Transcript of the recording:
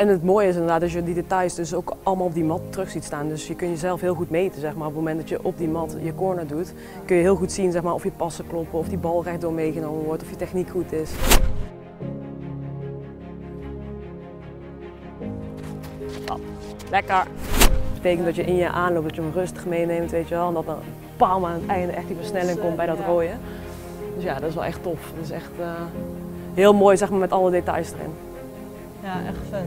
En het mooie is inderdaad dat je die details dus ook allemaal op die mat terug ziet staan. Dus je kunt jezelf heel goed meten, zeg maar. Op het moment dat je op die mat je corner doet, kun je heel goed zien zeg maar, of je passen kloppen, of die bal rechtdoor meegenomen wordt, of je techniek goed is. Lekker. Dat betekent dat je in je aanloop dat je hem rustig meeneemt, weet je wel. En dat dan bam aan het einde echt die versnelling komt bij dat rooien. Dus ja, dat is wel echt tof. Dat is echt eh, heel mooi zeg maar, met alle details erin. Ja, echt vet.